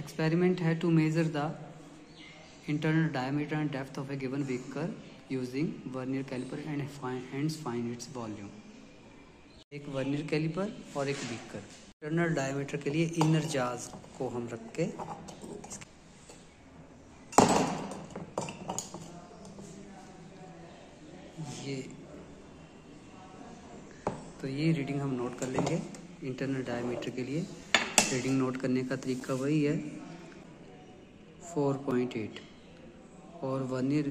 Experiment है to measure the internal diameter and depth of a given beaker using vernier calliper and hence find its volume एक vernier caliper और एक beaker internal diameter के लिए inner jars को हम रख के ये तो ये रीडिंग हम नोट कर लेंगे. इंटरनल डायमीटर के लिए रीडिंग नोट करने का तरीका वही है। 4.8 और vernier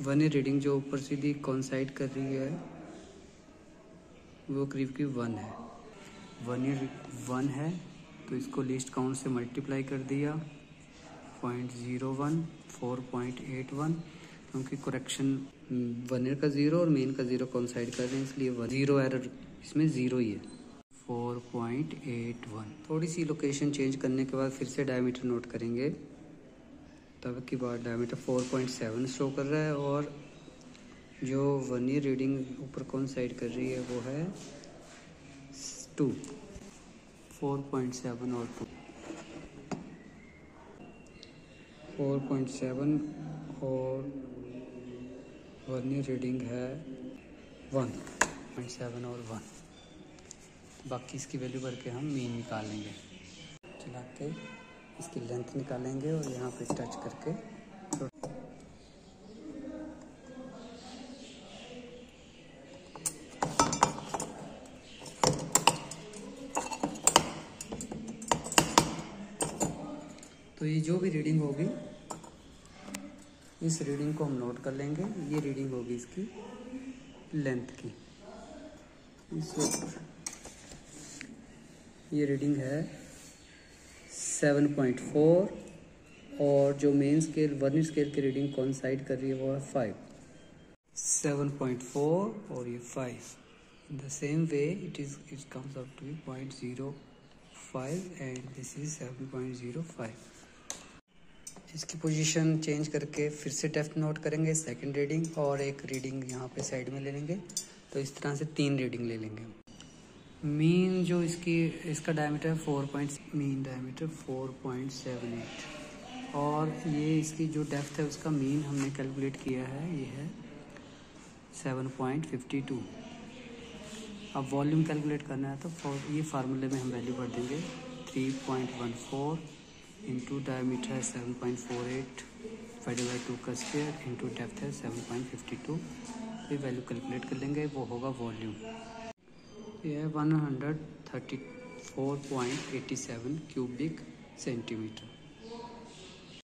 vernier reading जो ऊपर सीधी कॉन्साइड कर रही है, वो करीब की वन है। वन ईयर वन है तो इसको लिस्ट काउंट से मल्टीप्लाई कर दिया। Point zero one four point eight one क्योंकि करेक्शन वन ईयर का ज़ीरो और मेन का ज़ीरो कॉन्साइड कर रहे हैं, इसलिए ज़ीरो एरर इसमें ज़ीरो ही है। Four point eight one. थोड़ी सी लोकेशन चेंज करने के बाद फिर से डायमीटर नोट करेंगे। तब की बार diameter four point seven show कर रहा है और जो वन ईयर रीडिंग ऊपर कौन साइड कर रही है वो है टू फोर पॉइंट सेवन और टू फोर पॉइंट सेवन और वन ईयर रीडिंग है वन पॉइंट सेवन और वन बाकी इसकी वैल्यू भर के हम मीन निकाल लेंगे चला के इसकी लेंथ निकालेंगे और यहाँ पे टच करके तो ये जो भी रीडिंग होगी, इस रीडिंग को हम नोट कर लेंगे। ये रीडिंग होगी इसकी लेंथ की। ये रीडिंग है 7.4 और जो मेन स्केल वर्नियर स्केल की रीडिंग कौन साइड कर रही है वो है फाइव 7.4 और ये five the same way it is it comes up to point zero five and this is seven point zero five इसकी पोजीशन चेंज करके फिर से डेप्थ नोट करेंगे सेकंड रीडिंग और एक रीडिंग यहाँ पे साइड में ले लेंगे। तो इस तरह से तीन रीडिंग ले लेंगे। मीन जो इसकी, इसका diameter four point mean diameter four point seven eight और ये इसकी जो डेप्थ है, उसका मीन हमने कैलकुलेट किया है, ये है सेवन पॉइंट फिफ्टी टू अब वॉल्यूम कैलकुलेट करना है तो ये फार्मूले में हम वैल्यू भर देंगे। Three point one four into diameter है seven point four eight divide by two का स्क्वेयर इंटू डेप्थ है सेवन पॉइंट फिफ्टी टू ये वैल्यू कैलकुलेट कर लेंगे, वो होगा वॉल्यूम ये है one hundred thirty four point eighty seven cubic centimetre